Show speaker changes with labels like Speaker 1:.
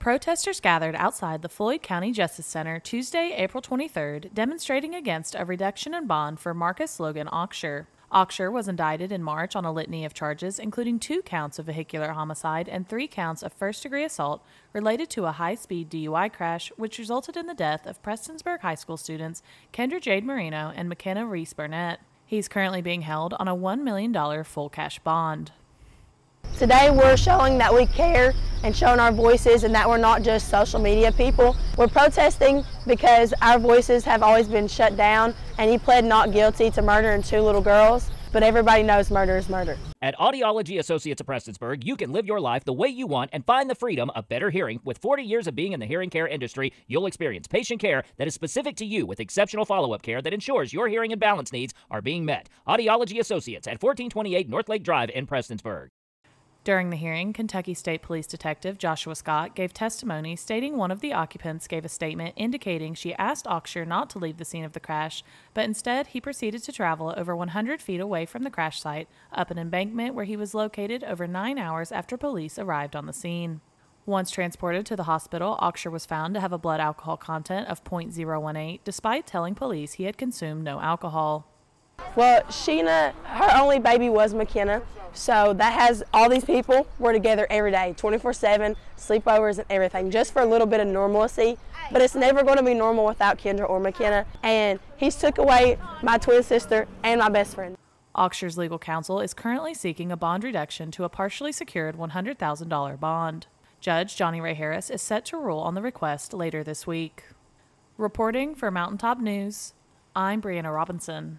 Speaker 1: Protesters gathered outside the Floyd County Justice Center Tuesday, April 23rd, demonstrating against a reduction in bond for Marcus Logan Auksher. Auksher was indicted in March on a litany of charges, including two counts of vehicular homicide and three counts of first degree assault related to a high speed DUI crash, which resulted in the death of Prestonsburg High School students Kendra Jade Marino and McKenna Reese Burnett. He's currently being held on a $1 million full cash bond.
Speaker 2: Today we're showing that we care and showing our voices and that we're not just social media people. We're protesting because our voices have always been shut down and he pled not guilty to murdering two little girls, but everybody knows murder is murder.
Speaker 3: At Audiology Associates of Prestonsburg, you can live your life the way you want and find the freedom of better hearing. With 40 years of being in the hearing care industry, you'll experience patient care that is specific to you with exceptional follow-up care that ensures your hearing and balance needs are being met. Audiology Associates at 1428 North Lake Drive in Prestonsburg.
Speaker 1: During the hearing, Kentucky State Police Detective Joshua Scott gave testimony stating one of the occupants gave a statement indicating she asked Auksher not to leave the scene of the crash, but instead he proceeded to travel over 100 feet away from the crash site up an embankment where he was located over nine hours after police arrived on the scene. Once transported to the hospital, Auksher was found to have a blood alcohol content of 0.018 despite telling police he had consumed no alcohol.
Speaker 2: Well, Sheena, her only baby was McKenna, so that has all these people were together every day, 24/7, sleepovers and everything, just for a little bit of normalcy. But it's never going to be normal without Kendra or McKenna. And he's took away my twin sister and my best friend.
Speaker 1: Auksher's legal counsel is currently seeking a bond reduction to a partially secured $100,000 bond. Judge Johnny Ray Harris is set to rule on the request later this week. Reporting for Mountaintop News, I'm Brianna Robinson.